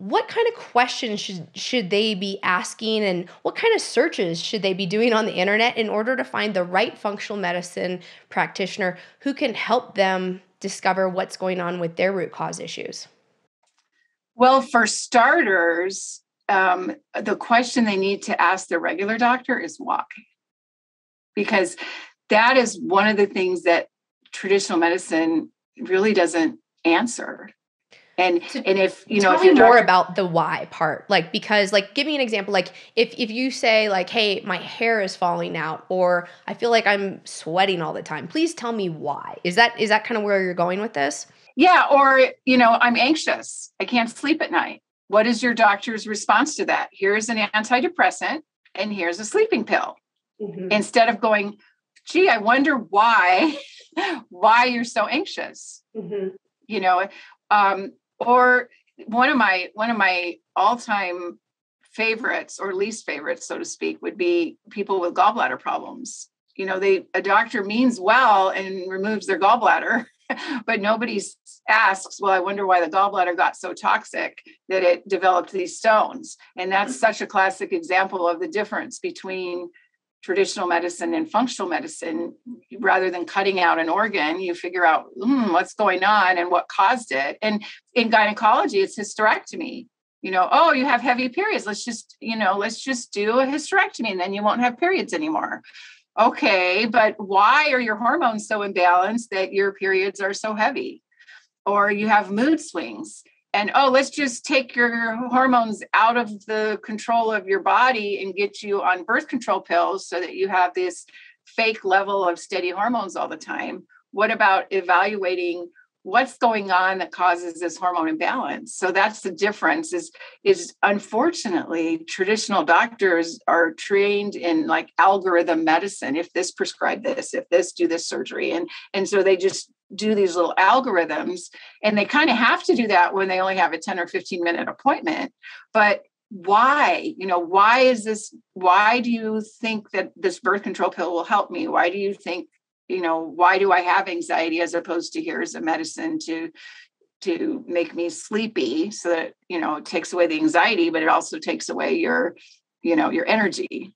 what kind of questions should should they be asking and what kind of searches should they be doing on the internet in order to find the right functional medicine practitioner who can help them discover what's going on with their root cause issues? Well for starters um, the question they need to ask their regular doctor is why. Because that is one of the things that traditional medicine really doesn't answer and so and if you know if more about the why part like because like give me an example like if if you say like hey my hair is falling out or i feel like i'm sweating all the time please tell me why. Is that is that kind of where you're going with this? Yeah or you know i'm anxious. I can't sleep at night. What is your doctor's response to that? Here's an antidepressant and here's a sleeping pill. Mm-hmm. instead of going gee i wonder why why you're so anxious. Mm-hmm. you know um, or one of my one of my all-time favorites or least favorites so to speak would be people with gallbladder problems. You know they a doctor means well and removes their gallbladder but nobody asks well i wonder why the gallbladder got so toxic that it developed these stones? And that's mm. such a classic example of the difference between traditional medicine and functional medicine rather than cutting out an organ you figure out mm, what's going on and what caused it? And in gynecology it's hysterectomy. You know oh you have heavy periods. Let's just you know let's just do a hysterectomy and then you won't have periods anymore. Okay but why are your hormones so imbalanced that your periods are so heavy? Or you have mood swings and oh let's just take your hormones out of the control of your body and get you on birth control pills so that you have this fake level of steady hormones all the time. What about evaluating what's going on that causes this hormone imbalance? So that's the difference is is unfortunately traditional doctors are trained in like algorithm medicine. If this prescribe this if this do this surgery and and so they just do these little algorithms and they kind of have to do that when they only have a 10 or 15 minute appointment. But why? You know why is this why do you think that this birth control pill will help me? Why do you think you know why do i have anxiety as opposed to here's a medicine to to make me sleepy so that you know it takes away the anxiety but it also takes away your you know your energy